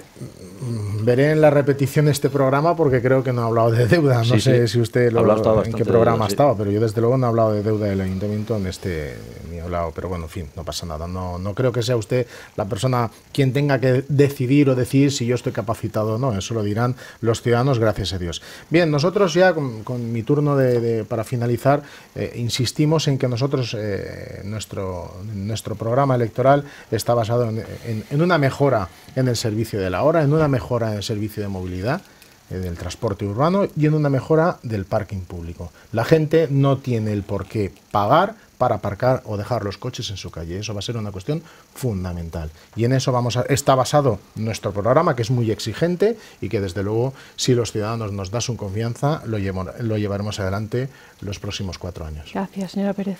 veré en la repetición este programa porque creo que no ha hablado de deuda. No sé si usted lo, en qué programa estaba, pero yo desde luego no he hablado de deuda del ayuntamiento en este ni he hablado. Pero bueno, en fin, no pasa nada. No, no creo que sea usted la persona quien tenga que decidir o decir si yo estoy capacitado o no. Eso lo dirán los ciudadanos, gracias a Dios. Bien, nosotros ya con, mi turno de, para finalizar, eh, insistimos en que nosotros, eh, nuestro, nuestro programa electoral está basado en una mejora en el servicio de la hora, en una mejora en el servicio de movilidad eh, del transporte urbano y en una mejora del parking público. La gente no tiene el por qué pagar para aparcar o dejar los coches en su calle. Eso va a ser una cuestión fundamental. Y en eso vamos a, está basado nuestro programa, que es muy exigente y que desde luego, si los ciudadanos nos dan su confianza, lo, lo llevaremos adelante los próximos cuatro años. Gràcies, senyora Pérez.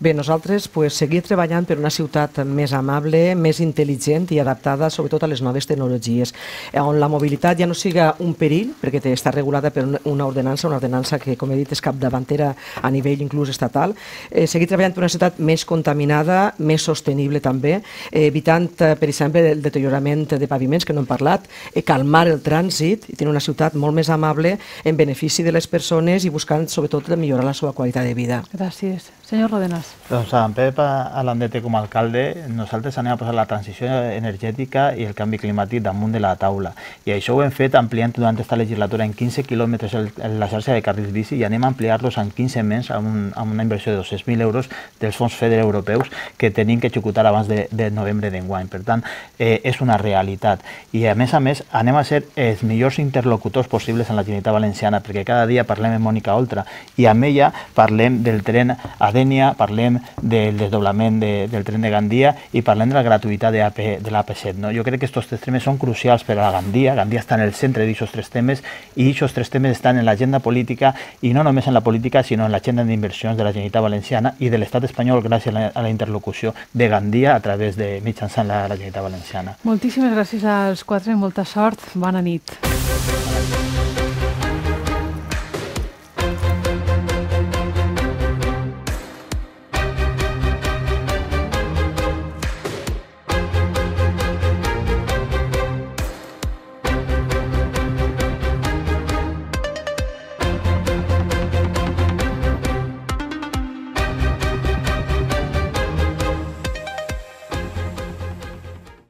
Bé, nosaltres pues, seguir treballant per una ciutat més amable, més intel·ligent i adaptada sobretot a les noves tecnologies, eh, on la mobilitat ja no siga un perill, perquè està regulada per una ordenança, una ordenança que, com he dit, és capdavantera a nivell inclús estatal, eh, seguir treballant per una ciutat més contaminada, més sostenible també, evitant, eh, per exemple, el deteriorament de paviments, que no hem parlat, eh, calmar el trànsit i tenir una ciutat molt més amable en benefici de les persones i buscant sobretot millorar la seva qualitat de vida. Gràcies. Senyor Rodenas. Doncs en Pep Alandete com a alcalde, nosaltres anem a posar la transició energètica i el canvi climàtic damunt de la taula. I això ho hem fet ampliant durant aquesta legislatura en 15 quilòmetres la xarxa de carrils bici i anem a ampliar-los en 15 més amb, un, amb una inversió de 200.000 euros euros dels fons FEDER europeus que tenim que executar abans de, de novembre d'enguany. Per tant, eh, és una realitat. I a més a més, anem a ser els millors interlocutors possibles en la Generalitat Valenciana, perquè cada dia parlem amb Mònica Oltra i amb ella parlem del tren a Dènia, parlem del desdoblament de, del tren de Gandia i parlem de la gratuïtat de, AP, de l'AP7. No? Jo crec que aquests tres temes són crucials per a la Gandia. Gandia està en el centre d'aquests tres temes i aquests tres temes estan en l'agenda política i no només en la política, sinó en l'agenda d'inversions de la Generalitat Valenciana i de l'estat espanyol gràcies a la, a la interlocució de Gandia a través de mitjançant la, la Generalitat Valenciana. Moltíssimes gràcies als quatre, molta sort, bona nit. Bona nit.